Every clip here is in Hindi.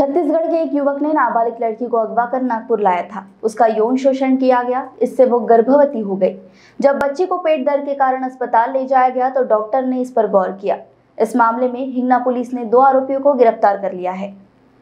छत्तीसगढ़ के एक युवक ने नाबालिग लड़की को अगवा कर नागपुर लाया था। उसका यौन शोषण किया गया, इससे वो गर्भवती हो गई। जब बच्ची को पेट दर्द के कारण अस्पताल ले जाया गया तो डॉक्टर ने इस पर गौर किया। इस मामले में हिंगना पुलिस ने दो आरोपियों को गिरफ़्तार कर लिया है।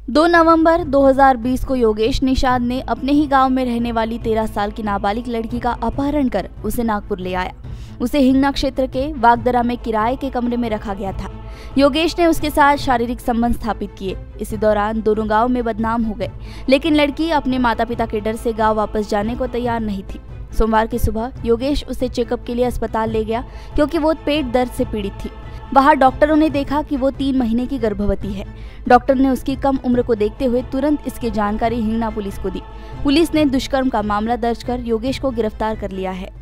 2 नवंबर 2020 को योगेश निषाद ने अपने ही गाँव में रहने वाली 13 साल की नाबालिग लड़की का अपहरण कर उसे नागपुर ले आया। उसे हिंगना क्षेत्र के वागदरा में किराए के कमरे में रखा गया था। योगेश ने उसके साथ शारीरिक संबंध स्थापित किए। इसी दौरान दोनों गाँव में बदनाम हो गए। लेकिन लड़की अपने माता पिता के डर से गाँव वापस जाने को तैयार नहीं थी। सोमवार की सुबह योगेश उसे चेकअप के लिए अस्पताल ले गया, क्योंकि वो पेट दर्द से पीड़ित थी। वहाँ डॉक्टरों ने देखा कि वो तीन महीने की गर्भवती है। डॉक्टर ने उसकी कम उम्र को देखते हुए तुरंत इसकी जानकारी हिंगना पुलिस को दी। पुलिस ने दुष्कर्म का मामला दर्ज कर योगेश को गिरफ़्तार कर लिया है।